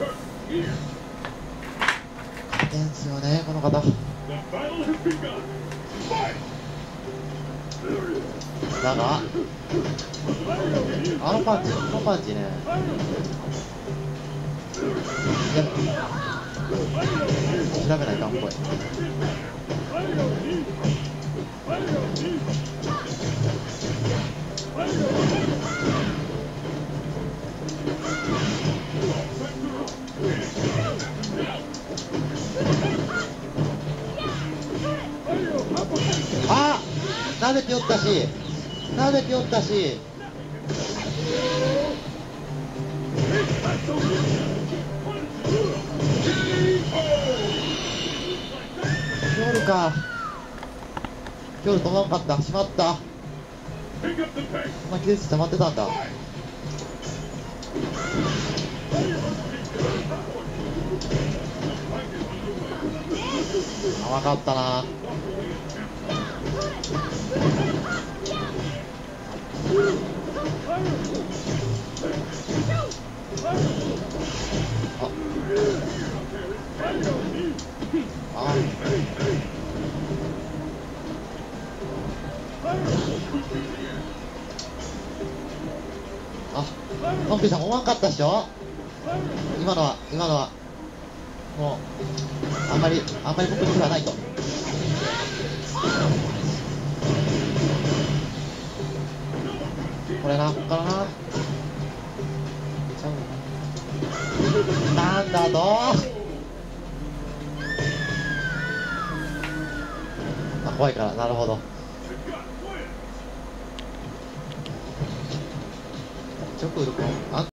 勝てんすよね、この方。だが、あのパンチ、このパンチね。やべ。調べないかんこれ。Thank you. 慣れておったし慣れておったし。夜か。夜飛ばんかった。しまった。まあ、休日溜まってたんだ。わかったな。あのんぺいさんおまんかったっしょ？今のは今のは。もうあんまりあんまり僕にはないと。これなこっからな。なんだと？あ怖いからなるほど。直力あ